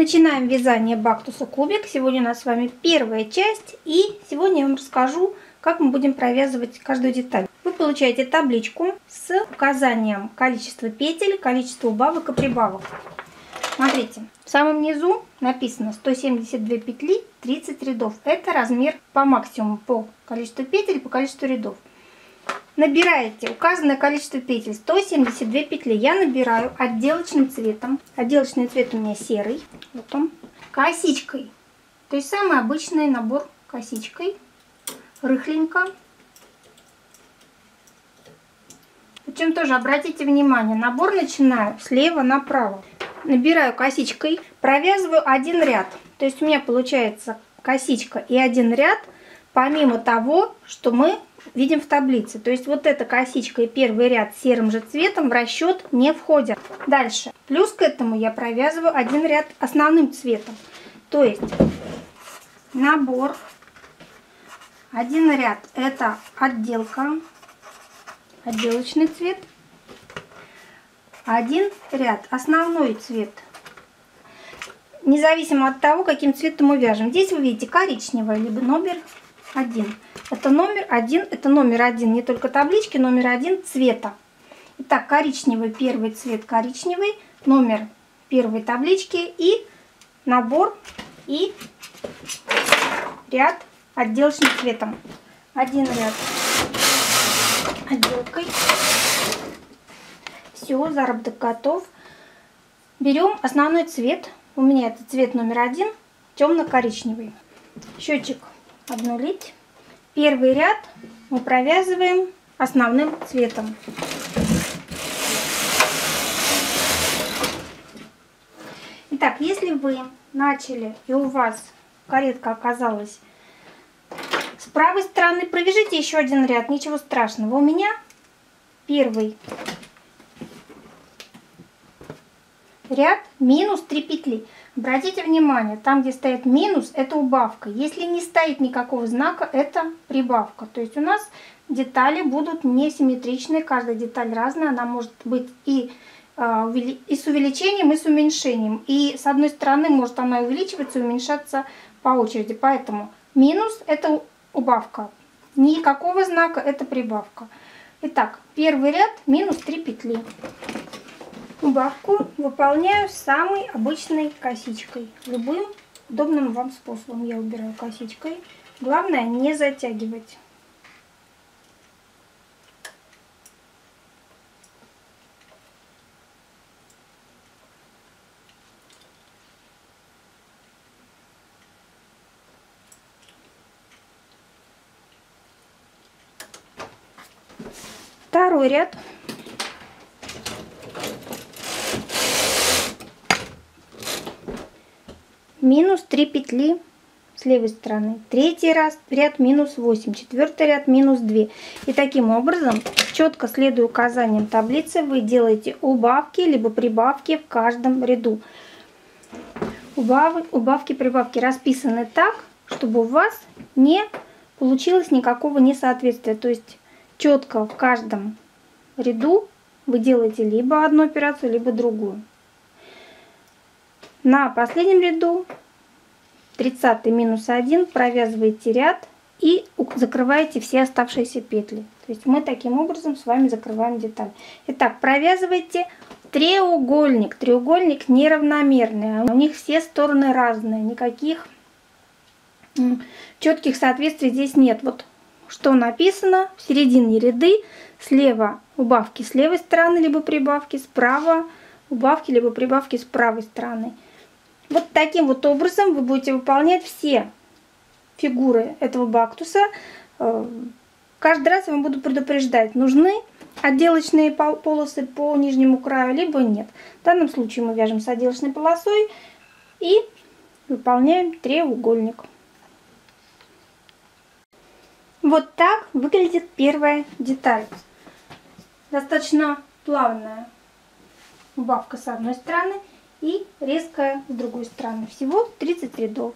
Начинаем вязание бактуса кубик. Сегодня у нас с вами первая часть. И сегодня я вам расскажу, как мы будем провязывать каждую деталь. Вы получаете табличку с указанием количества петель, количества убавок и прибавок. Смотрите, в самом низу написано 172 петли, 30 рядов. Это размер по максимуму по количеству петель по количеству рядов. Набираете указанное количество петель 172 петли. Я набираю отделочным цветом. Отделочный цвет у меня серый. Вот он. Косичкой. То есть самый обычный набор косичкой. Рыхленько. Причем тоже обратите внимание, набор начинаю слева направо. Набираю косичкой, провязываю один ряд. То есть у меня получается косичка и один ряд, помимо того, что мы видим в таблице. То есть вот эта косичка и первый ряд серым же цветом в расчет не входят. Дальше. Плюс к этому я провязываю один ряд основным цветом. То есть набор, один ряд это отделка, отделочный цвет. Один ряд основной цвет. Независимо от того, каким цветом мы вяжем. Здесь вы видите коричневый, либо номер один. Это номер один, это номер один не только таблички, номер один цвета. Итак, коричневый, первый цвет коричневый, номер первой таблички и набор и ряд отделочным цветом. Один ряд отделкой. Все, заработок готов. Берем основной цвет. У меня это цвет номер один, темно-коричневый. Счетчик обнулить. Первый ряд мы провязываем основным цветом. Итак, если вы начали и у вас каретка оказалась с правой стороны, провяжите еще один ряд, ничего страшного. У меня первый ряд минус 3 петли. Обратите внимание, там, где стоит минус, это убавка. Если не стоит никакого знака, это прибавка. То есть у нас детали будут несимметричные, каждая деталь разная, она может быть и, а, и с увеличением, и с уменьшением. И с одной стороны может она увеличиваться и уменьшаться по очереди. Поэтому минус это убавка, никакого знака это прибавка. Итак, первый ряд минус 3 петли. Убавку выполняю самой обычной косичкой. Любым удобным вам способом я убираю косичкой. Главное не затягивать. Второй ряд минус 3 петли с левой стороны. Третий раз, ряд минус 8, четвертый ряд минус 2. И таким образом, четко следуя указаниям таблицы, вы делаете убавки либо прибавки в каждом ряду. Убавки, прибавки расписаны так, чтобы у вас не получилось никакого несоответствия. То есть четко в каждом ряду вы делаете либо одну операцию, либо другую. На последнем ряду 30 минус 1 провязываете ряд и закрываете все оставшиеся петли. То есть мы таким образом с вами закрываем деталь. Итак, провязывайте треугольник. Треугольник неравномерный. У них все стороны разные. Никаких четких соответствий здесь нет. Вот что написано в середине ряды. Слева убавки с левой стороны, либо прибавки, справа убавки, либо прибавки с правой стороны. Вот таким вот образом вы будете выполнять все фигуры этого бактуса. Э, каждый раз я вам буду предупреждать, нужны отделочные полосы по нижнему краю, либо нет. В данном случае мы вяжем с отделочной полосой и выполняем треугольник. Вот так выглядит первая деталь. Достаточно плавная убавка с одной стороны и резкая с другой стороны. Всего 30 рядов.